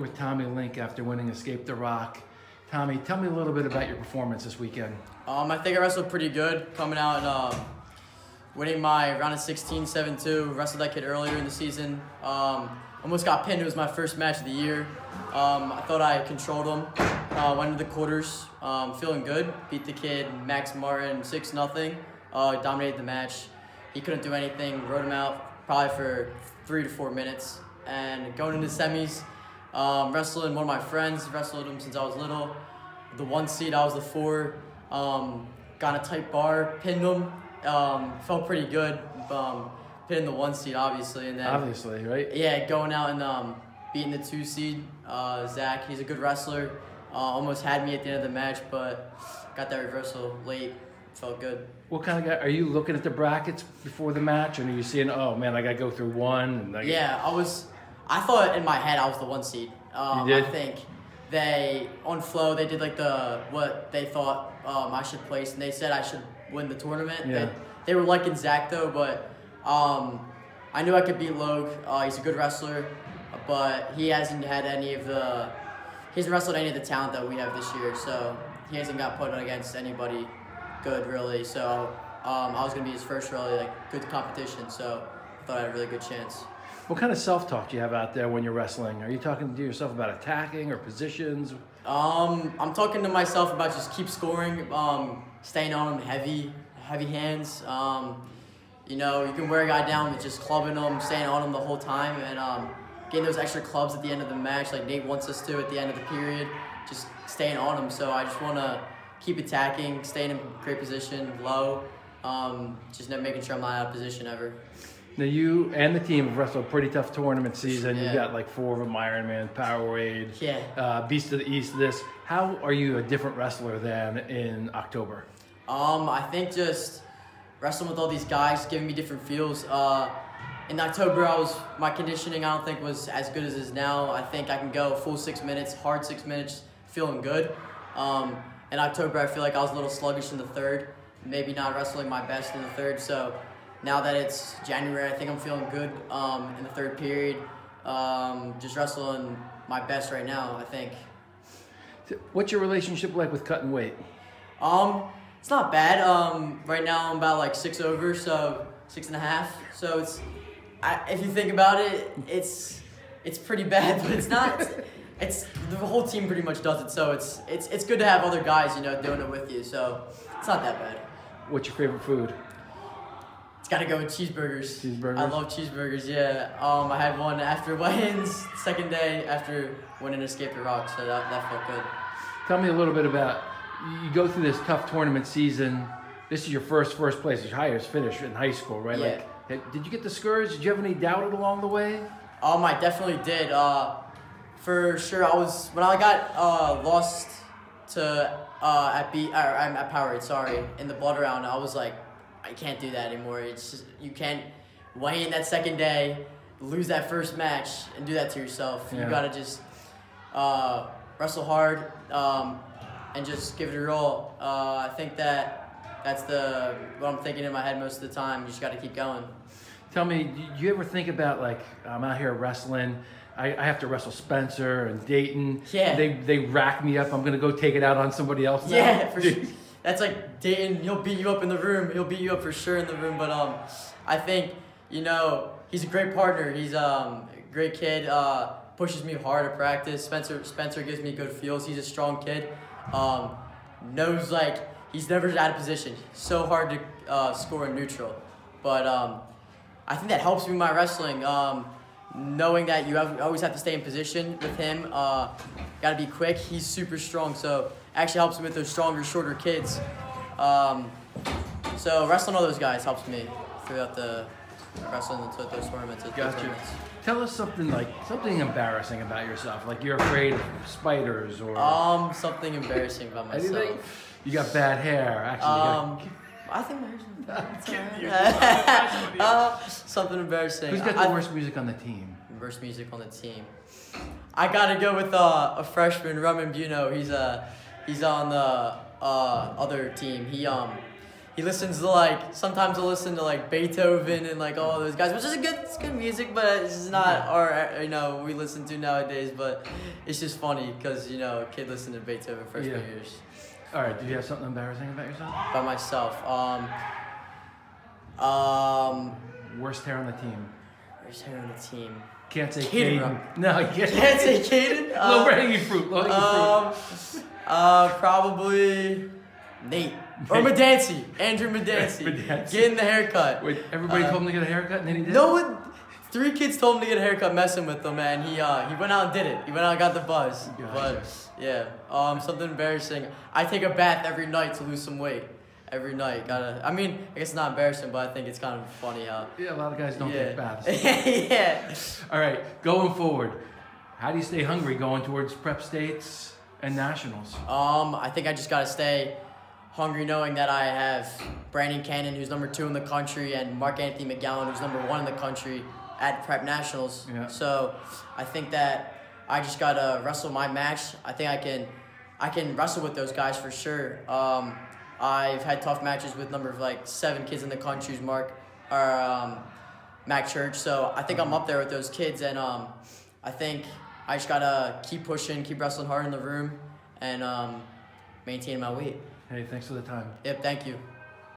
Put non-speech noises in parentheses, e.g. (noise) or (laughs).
Here with Tommy Link after winning Escape the Rock. Tommy, tell me a little bit about your performance this weekend. Um, I think I wrestled pretty good coming out and um, winning my round of 16, 7-2. Wrestled that kid earlier in the season. Um, almost got pinned. It was my first match of the year. Um, I thought I controlled him. Uh, went into the quarters, um, feeling good. Beat the kid, Max Martin, 6 nothing. Uh, dominated the match. He couldn't do anything. Rode him out probably for three to four minutes. And going into semis, um, wrestling one of my friends, wrestled him since I was little. The one seed, I was the four. Um, got a tight bar, pinned him. Um, felt pretty good. Um, pinning the one seed, obviously, and then Obviously, right? yeah, going out and um, beating the two seed, uh, Zach. He's a good wrestler. Uh, almost had me at the end of the match, but got that reversal late. Felt good. What kind of guy are you looking at the brackets before the match, and are you seeing, oh man, I got to go through one? And I Yeah, I was. I thought in my head I was the one seed. Um? I think they on flow they did like the what they thought um, I should place, and they said I should win the tournament. Yeah. They, they were liking Zach though, but um, I knew I could beat Logue. Uh, he's a good wrestler, but he hasn't had any of the. He hasn't wrestled any of the talent that we have this year, so he hasn't got put against anybody good really. So um, I was gonna be his first really like good competition, so I thought I had a really good chance. What kind of self-talk do you have out there when you're wrestling? Are you talking to yourself about attacking or positions? Um, I'm talking to myself about just keep scoring, um, staying on him heavy, heavy hands. Um, you know, you can wear a guy down with just clubbing them, staying on them the whole time, and um, getting those extra clubs at the end of the match, like Nate wants us to at the end of the period. Just staying on them. So I just want to keep attacking, staying in great position, low, um, just never making sure I'm not out of position ever. Now you and the team have wrestled a pretty tough tournament season. You've got like four of them: Ironman, Powerade, Yeah. uh, Beast of the East. This. How are you a different wrestler than in October? Um, I think just wrestling with all these guys, giving me different feels. Uh, in October, I was my conditioning. I don't think was as good as it is now. I think I can go full six minutes, hard six minutes, feeling good. Um, in October, I feel like I was a little sluggish in the third, maybe not wrestling my best in the third. So now that it's January, I think I'm feeling good um, in the third period. Um, just wrestling my best right now. I think. What's your relationship like with cutting weight? Um, it's not bad. Um, right now I'm about like six over, so six and a half. So it's, I, if you think about it, it's it's pretty bad, (laughs) but it's not. It's the whole team pretty much does it, so it's it's it's good to have other guys, you know, doing it with you. So it's not that bad. What's your favorite food? Gotta go with cheeseburgers. Cheeseburgers? I love cheeseburgers. Yeah. Um, I had one after (laughs) weigh-ins, second day after winning Escape the Rock, so that that felt good. Tell me a little bit about you go through this tough tournament season. This is your first first place, your highest finish in high school, right? Yeah. Like, did you get discouraged? Did you have any doubt along the way? Um, I definitely did. Uh, for sure, I was when I got uh, lost to uh, at B I'm at Powerade. Sorry, in the blood round, I was like, I can't do that anymore. It's just you can't weigh in that second day, lose that first match, and do that to yourself. Yeah. You gotta just uh, wrestle hard um, and just give it your all. Uh, I think that that's the what I'm thinking in my head most of the time. You just gotta keep going. Tell me, do you ever think about like I'm out here wrestling? I, I have to wrestle Spencer and Dayton. Yeah. They they rack me up. I'm gonna go take it out on somebody else. now. Yeah, for sure. That's like Dayton. He'll beat you up in the room. He'll beat you up for sure in the room. But um, I think you know he's a great partner. He's um a great kid. Uh, pushes me hard at practice. Spencer Spencer gives me good feels. He's a strong kid. Um, knows like he's never out of position. So hard to uh, score in neutral. But um, I think that helps me my wrestling. Um, knowing that you have, always have to stay in position with him. Uh, Got to be quick. He's super strong, so actually helps me with those stronger, shorter kids. Um, so wrestling all those guys helps me throughout the wrestling those tournaments. Gotcha. tournaments. Tell us something like something embarrassing about yourself, like you're afraid of spiders or Um, something embarrassing about myself. anything. You got bad hair. Actually, you got- Um, I think my hair's not bad. It's uh, something embarrassing. who's got the I- worst music on the team? Worst music on the team. I gotta go with uh, a freshman, Roman Buno. He's uh, he's on the uh, other team. He um, he listens to like sometimes he'll listen to like Beethoven and like all those guys, which is a good it's good music, but it's not our you know we listen to nowadays. But it's just funny because you know a kid listened to Beethoven freshman Yeah. years All right. Do you have something embarrassing about yourself? by myself. Um, um, Worst hair on the team. Worst hair on the team? Can't say Caden Caden. No, you can't. Can't say Caden. (laughs) Low Uh, hanging fruit. Low hanging fruit. Um, uh, probably Nate or. Medancy, Andrew (laughs) Medancy, Medancy. getting the haircut. Wait, everybody uh, told him to get a haircut, and then he did. No one, three kids told him to get a haircut, messing with them, and he uh he went out and did it. He went out and got the buzz. Gotcha. But yeah, um, something embarrassing. I take a bath every night to lose some weight. Every night, gotta. I mean, I guess it's not embarrassing, but I think it's kind of funny how. Yeah, a lot of guys don't yeah. take baths. (laughs) yeah. All right, going forward, how do you stay hungry going towards prep states and nationals? Um, I think I just gotta stay hungry, knowing that I have Brandon Cannon, who's number two in the country, and Mark Anthony McGowan, who's number one in the country at Prep Nationals. Yeah. So, I think that I just gotta wrestle my match. I think I can, I can wrestle with those guys for sure. Um, I've had tough matches with number of like seven kids in the country's Mark, or um, Mac Church. So I think I'm up there with those kids, and um, I think I just gotta keep pushing, keep wrestling hard in the room, and um, maintain my weight. Hey, thanks for the time. Yep, thank you.